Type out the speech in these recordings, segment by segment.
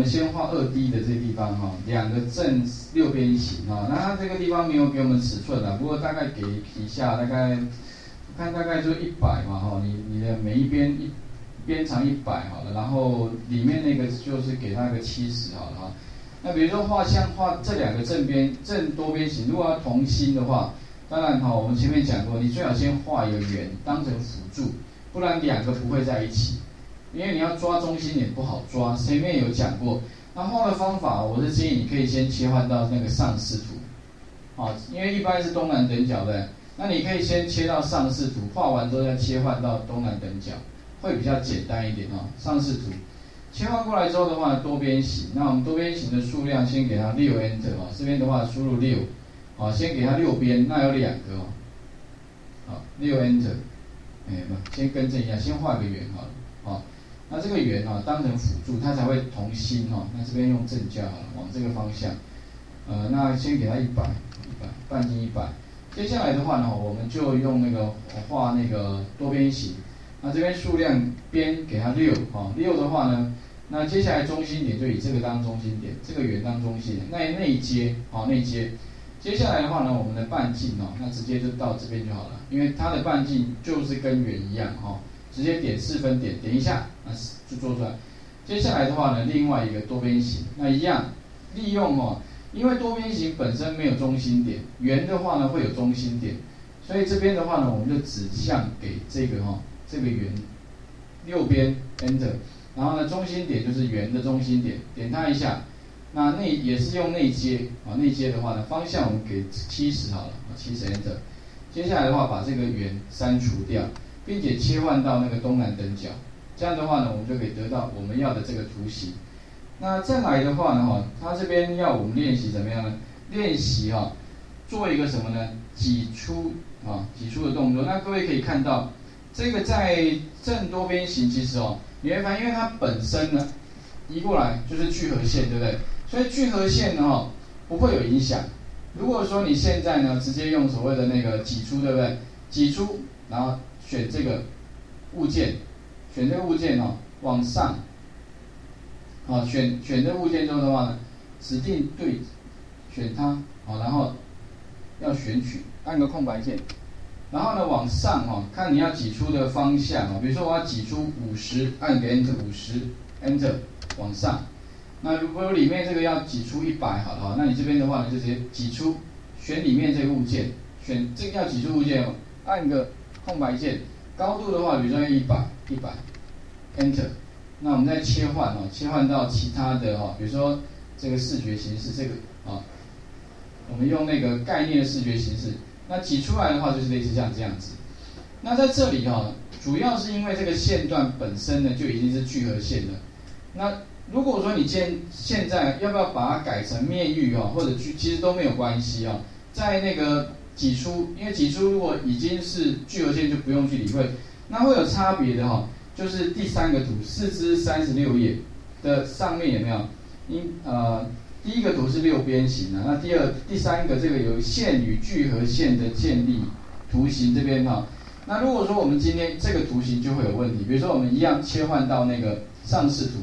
我们先画二 D 的这地方哈，两个正六边形哈，那它这个地方没有给我们尺寸的，不过大概给一下，大概看大概就一百嘛哈，你你的每一边一边长一百好了，然后里面那个就是给它个七十好了哈。那比如说画像画这两个正边正多边形，如果要同心的话，当然哈，我们前面讲过，你最好先画一个圆当成辅助，不然两个不会在一起。因为你要抓中心也不好抓，前面有讲过。那画的方法，我是建议你可以先切换到那个上视图，啊，因为一般是东南等角的，那你可以先切到上视图，画完之后再切换到东南等角，会比较简单一点哦。上视图切换过来之后的话，多边形，那我们多边形的数量先给它六 enter 啊，这边的话输入六，啊，先给它六边，那有两个哦，好，六 enter，哎，先更正一下，先画个圆好了，好。那这个圆啊，当成辅助，它才会同心哦。那这边用正价，往这个方向。呃，那先给它一百，一百，半径一百。接下来的话呢，我们就用那个画那个多边形。那这边数量边给它六，哈，六的话呢，那接下来中心点就以这个当中心点，这个圆当中心。那内接，好，内接。接下来的话呢，我们的半径哦，那直接就到这边就好了，因为它的半径就是跟圆一样，哈。直接点四分点，点一下，那就做出来。接下来的话呢，另外一个多边形，那一样利用哦，因为多边形本身没有中心点，圆的话呢会有中心点，所以这边的话呢，我们就指向给这个哈，这个圆右边 enter，然后呢中心点就是圆的中心点，点它一下，那内也是用内接啊，内接的话呢，方向我们给七十好了啊，七十 enter。接下来的话，把这个圆删除掉。并且切换到那个东南等角，这样的话呢，我们就可以得到我们要的这个图形。那再来的话呢，哈，它这边要我们练习怎么样呢？练习哈，做一个什么呢？挤出啊，挤出的动作。那各位可以看到，这个在正多边形，其实哦，你会发现，因为它本身呢，移过来就是聚合线，对不对？所以聚合线呢，哈，不会有影响。如果说你现在呢，直接用所谓的那个挤出，对不对？挤出，然后。选这个物件，选这个物件哦，往上，好，选选这个物件之后的话呢，指定对，选它，好，然后要选取，按个空白键，然后呢往上哈，看你要挤出的方向啊，比如说我要挤出五十，按个 Enter 五十，Enter 往上，那如果里面这个要挤出一百，好的哈，那你这边的话呢就直接挤出，选里面这个物件，选这个要挤出物件哦，按个。空白键，高度的话，比如说一百，一百，Enter，那我们再切换哦，切换到其他的哈，比如说这个视觉形式，这个啊，我们用那个概念的视觉形式，那挤出来的话就是类似像这样子。那在这里哈，主要是因为这个线段本身呢就已经是聚合线了。那如果说你现现在要不要把它改成面域哈，或者去，其实都没有关系啊，在那个。挤出，因为挤出如果已经是聚合线，就不用去理会。那会有差别的哈，就是第三个图，四支三十六页的上面有没有？因呃，第一个图是六边形的，那第二、第三个这个有线与聚合线的建立图形这边哈。那如果说我们今天这个图形就会有问题，比如说我们一样切换到那个上视图，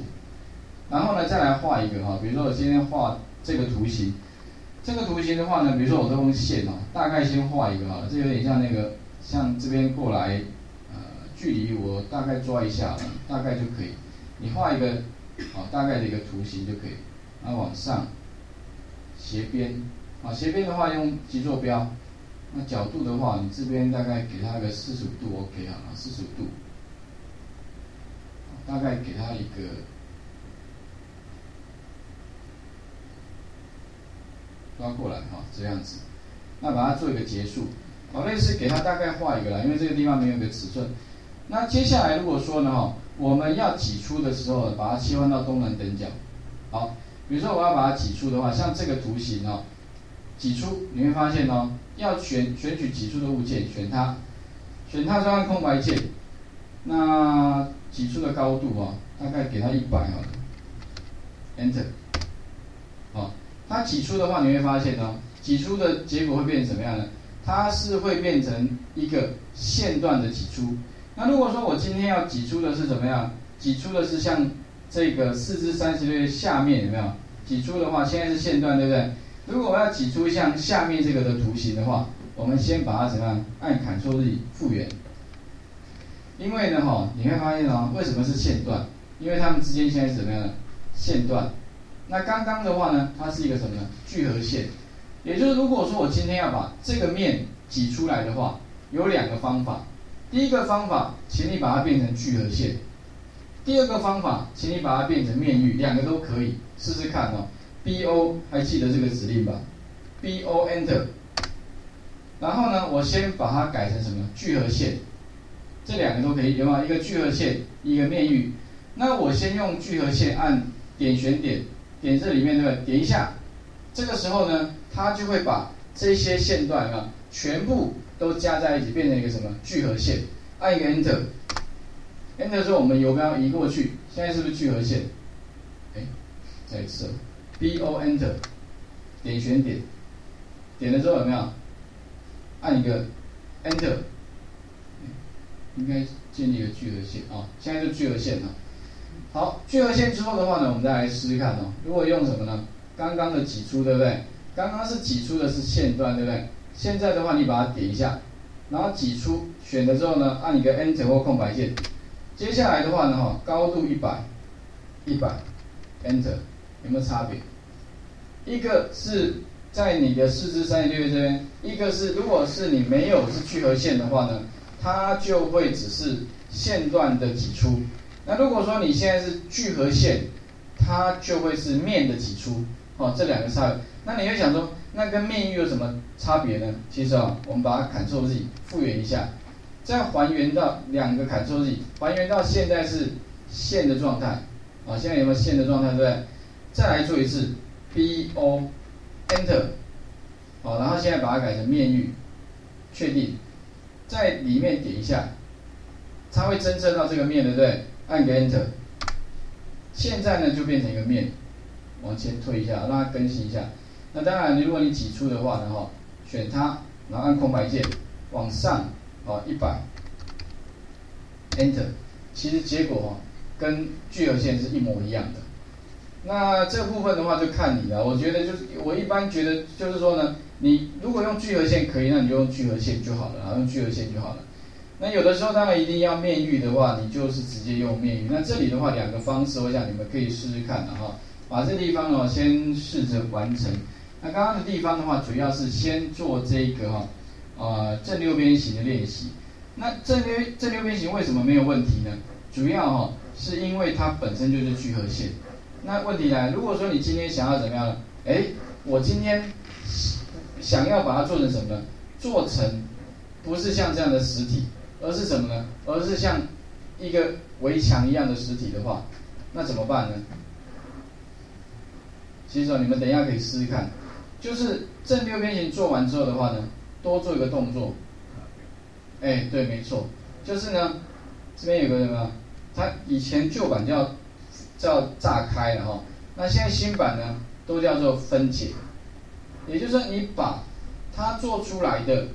然后呢再来画一个哈，比如说我今天画这个图形。这个图形的话呢，比如说我这用线哦，大概先画一个好了，这有点像那个，像这边过来，呃，距离我大概抓一下，大概就可以。你画一个，啊，大概的一个图形就可以。那往上，斜边，啊，斜边的话用极坐标。那角度的话，你这边大概给它个四十五度，OK 好了，四十五度，大概给它一个。抓过来哈，这样子，那把它做一个结束，好，类似给它大概画一个啦，因为这个地方没有一个尺寸。那接下来如果说呢哈，我们要挤出的时候，把它切换到东南等角，好，比如说我要把它挤出的话，像这个图形哦，挤出你会发现哦，要选选取挤出的物件，选它，选它就按空白键，那挤出的高度啊，大概给它一百好了，Enter，好。它挤出的话，你会发现哦，挤出的结果会变成什么样呢？它是会变成一个线段的挤出。那如果说我今天要挤出的是怎么样？挤出的是像这个四至三十六下面有没有挤出的话？现在是线段，对不对？如果我要挤出像下面这个的图形的话，我们先把它怎么样？按 Ctrl Z 复原。因为呢，哈，你会发现哦，为什么是线段？因为它们之间现在是怎么样的？线段。那刚刚的话呢，它是一个什么呢？聚合线。也就是如果说我今天要把这个面挤出来的话，有两个方法。第一个方法，请你把它变成聚合线；第二个方法，请你把它变成面域，两个都可以试试看哦。B O 还记得这个指令吧？B O Enter。然后呢，我先把它改成什么？聚合线。这两个都可以，有吗？一个聚合线，一个面域。那我先用聚合线按点选点，点这里面对不对？点一下，这个时候呢，它就会把这些线段啊全部都加在一起，变成一个什么聚合线？按一个 Enter，Enter 之后我们游标移过去，现在是不是聚合线？哎，再一次，B O Enter，点选点，点了之后有没有？按一个 Enter，应该建立一个聚合线啊，现在是聚合线了。好，聚合线之后的话呢，我们再来试试看哦。如果用什么呢？刚刚的挤出，对不对？刚刚是挤出的是线段，对不对？现在的话，你把它点一下，然后挤出，选了之后呢，按一个 Enter 或空白键。接下来的话呢，哈，高度一百，一百，Enter，有没有差别？一个是在你的四至三十六这边，一个是如果是你没有是聚合线的话呢，它就会只是线段的挤出。那如果说你现在是聚合线，它就会是面的挤出。哦，这两个差。那你会想说，那跟面域有什么差别呢？其实啊，我们把它 Ctrl Z 复原一下，再还原到两个 Ctrl Z，还原到现在是线的状态。啊，现在有没有线的状态，对不对？再来做一次 B O Enter，好，然后现在把它改成面域，确定，在里面点一下，它会侦测到这个面，对不对？按个 Enter，现在呢就变成一个面。往前推一下，让它更新一下。那当然，如果你挤出的话呢，哈，选它，然后按空白键往上，哦，一百，Enter。其实结果哈，跟聚合线是一模一样的。那这部分的话就看你了。我觉得就是我一般觉得就是说呢，你如果用聚合线可以，那你就用聚合线就好了，用聚合线就好了。那有的时候当然一定要面域的话，你就是直接用面域。那这里的话两个方式，我想你们可以试试看的哈。把这地方哦，先试着完成。那刚刚的地方的话，主要是先做这个哈，呃，正六边形的练习。那正六正六边形为什么没有问题呢？主要哈，是因为它本身就是聚合线。那问题来，如果说你今天想要怎么样呢？哎，我今天想要把它做成什么呢？做成不是像这样的实体，而是什么呢？而是像一个围墙一样的实体的话，那怎么办呢？其实你们等一下可以试试看，就是正六边形做完之后的话呢，多做一个动作。哎，对，没错，就是呢，这边有个什么？它以前旧版叫叫炸开了哈，那现在新版呢都叫做分解。也就是说，你把它做出来的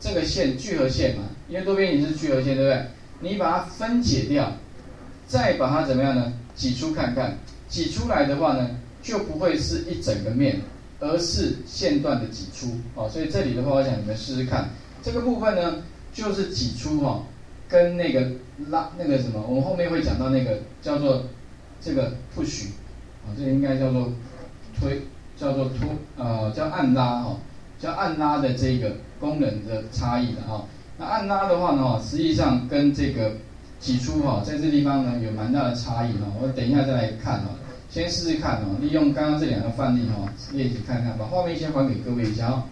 这个线聚合线嘛，因为多边形是聚合线，对不对？你把它分解掉，再把它怎么样呢？挤出看看，挤出来的话呢？就不会是一整个面，而是线段的挤出哦。所以这里的话，我想你们试试看，这个部分呢，就是挤出哈，跟那个拉那个什么，我们后面会讲到那个叫做这个 push 啊，这个应该叫做推，叫做突呃叫按拉哈，叫按拉的这个功能的差异的哈。那按拉的话呢，实际上跟这个挤出哈，在这地方呢有蛮大的差异哈。我等一下再来看哈。先试试看哦，利用刚刚这两个范例哈，练习看看，把画面先还给各位一下哦。